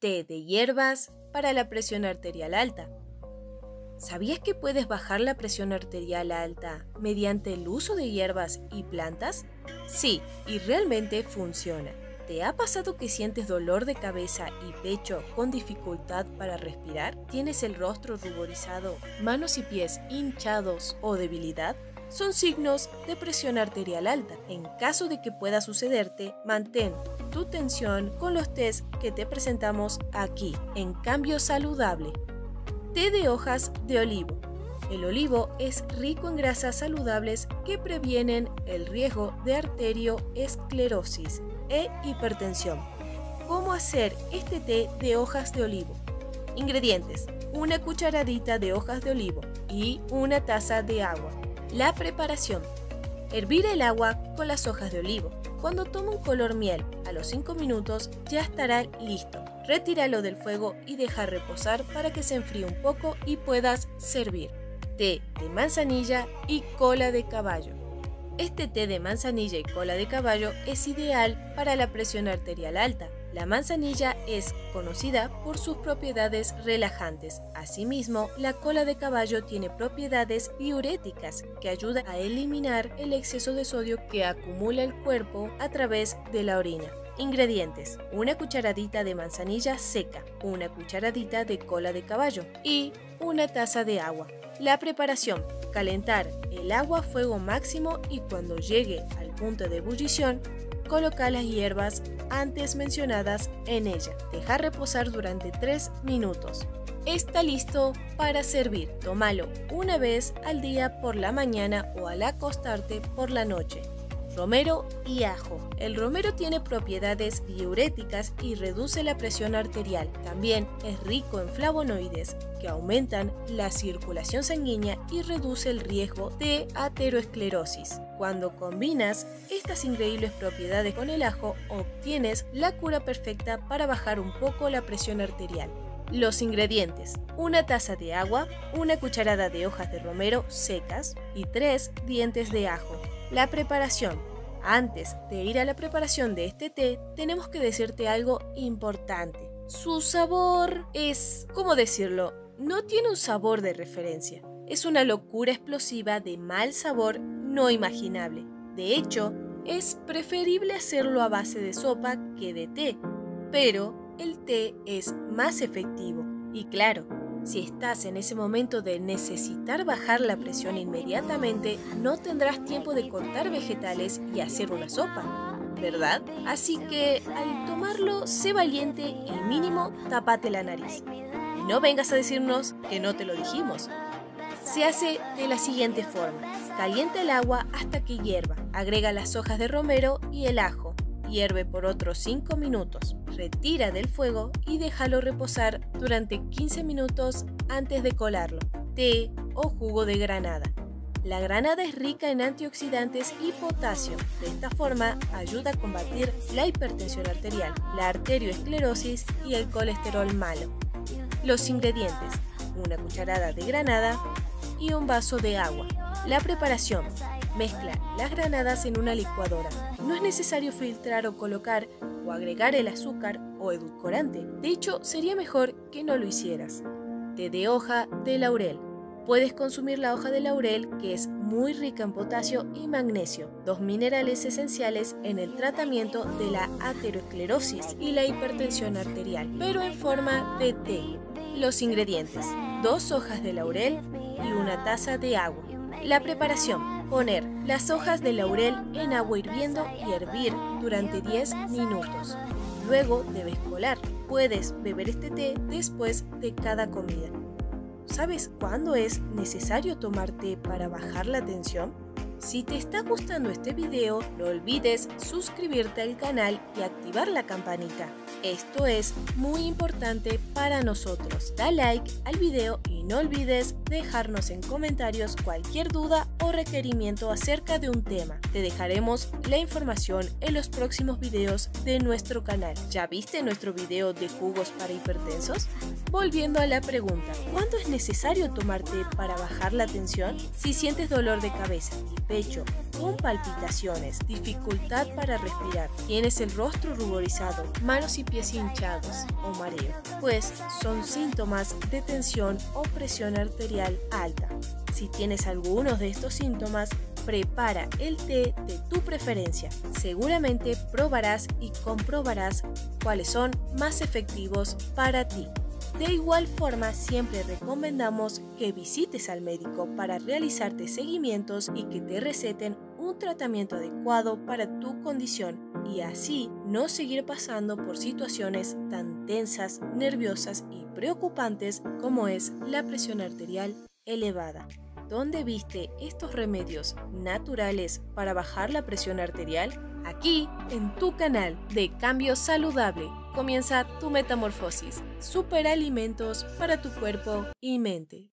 té de hierbas para la presión arterial alta. ¿Sabías que puedes bajar la presión arterial alta mediante el uso de hierbas y plantas? Sí, y realmente funciona. ¿Te ha pasado que sientes dolor de cabeza y pecho con dificultad para respirar? ¿Tienes el rostro ruborizado, manos y pies hinchados o debilidad? Son signos de presión arterial alta. En caso de que pueda sucederte, mantén tu tensión con los test que te presentamos aquí en Cambio Saludable. Té de hojas de olivo. El olivo es rico en grasas saludables que previenen el riesgo de arterioesclerosis e hipertensión. ¿Cómo hacer este té de hojas de olivo? Ingredientes: una cucharadita de hojas de olivo y una taza de agua. La preparación. Hervir el agua con las hojas de olivo. Cuando tome un color miel, a los 5 minutos ya estará listo. Retíralo del fuego y deja reposar para que se enfríe un poco y puedas servir. Té de manzanilla y cola de caballo. Este té de manzanilla y cola de caballo es ideal para la presión arterial alta. La manzanilla es conocida por sus propiedades relajantes. Asimismo, la cola de caballo tiene propiedades diuréticas que ayudan a eliminar el exceso de sodio que acumula el cuerpo a través de la orina. Ingredientes: una cucharadita de manzanilla seca, una cucharadita de cola de caballo y una taza de agua. La preparación: calentar el agua a fuego máximo y cuando llegue al punto de ebullición, coloca las hierbas antes mencionadas en ella. Deja reposar durante 3 minutos. Está listo para servir. Tómalo una vez al día por la mañana o al acostarte por la noche. Romero y ajo. El romero tiene propiedades diuréticas y reduce la presión arterial. También es rico en flavonoides que aumentan la circulación sanguínea y reduce el riesgo de ateroesclerosis. Cuando combinas estas increíbles propiedades con el ajo, obtienes la cura perfecta para bajar un poco la presión arterial. Los ingredientes: una taza de agua, una cucharada de hojas de romero secas y tres dientes de ajo. La preparación. Antes de ir a la preparación de este té, tenemos que decirte algo importante. Su sabor es, ¿cómo decirlo? No tiene un sabor de referencia. Es una locura explosiva de mal sabor no imaginable. De hecho, es preferible hacerlo a base de sopa que de té, pero el té es más efectivo. Y claro, si estás en ese momento de necesitar bajar la presión inmediatamente, no tendrás tiempo de cortar vegetales y hacer una sopa, ¿verdad? Así que al tomarlo, sé valiente y mínimo tapate la nariz. Y no vengas a decirnos que no te lo dijimos. Se hace de la siguiente forma. Calienta el agua hasta que hierva. Agrega las hojas de romero y el ajo. Hierve por otros 5 minutos retira del fuego y déjalo reposar durante 15 minutos antes de colarlo. Té o jugo de granada. La granada es rica en antioxidantes y potasio. De esta forma ayuda a combatir la hipertensión arterial, la arterioesclerosis y el colesterol malo. Los ingredientes: una cucharada de granada y un vaso de agua. La preparación: mezcla las granadas en una licuadora. No es necesario filtrar o colocar o agregar el azúcar o edulcorante. De hecho, sería mejor que no lo hicieras. Té de hoja de laurel. Puedes consumir la hoja de laurel que es muy rica en potasio y magnesio, dos minerales esenciales en el tratamiento de la aterosclerosis y la hipertensión arterial, pero en forma de té. Los ingredientes: dos hojas de laurel y una taza de agua. La preparación: Poner las hojas de laurel en agua hirviendo y hervir durante 10 minutos. Luego debes colar. Puedes beber este té después de cada comida. ¿Sabes cuándo es necesario tomar té para bajar la tensión? Si te está gustando este video, no olvides suscribirte al canal y activar la campanita. Esto es muy importante para nosotros. Da like al video y no olvides dejarnos en comentarios cualquier duda o requerimiento acerca de un tema. Te dejaremos la información en los próximos videos de nuestro canal. ¿Ya viste nuestro video de jugos para hipertensos? Volviendo a la pregunta, ¿cuándo es necesario tomarte para bajar la tensión? Si sientes dolor de cabeza pecho, con palpitaciones, dificultad para respirar, tienes el rostro ruborizado, manos y pies hinchados o mareo, pues son síntomas de tensión o presión arterial alta. Si tienes algunos de estos síntomas, prepara el té de tu preferencia. Seguramente probarás y comprobarás cuáles son más efectivos para ti. De igual forma, siempre recomendamos que visites al médico para realizarte seguimientos y que te receten un tratamiento adecuado para tu condición y así no seguir pasando por situaciones tan tensas, nerviosas y preocupantes como es la presión arterial elevada. ¿Dónde viste estos remedios naturales para bajar la presión arterial? Aquí, en tu canal de Cambio Saludable, comienza tu metamorfosis. Superalimentos para tu cuerpo y mente.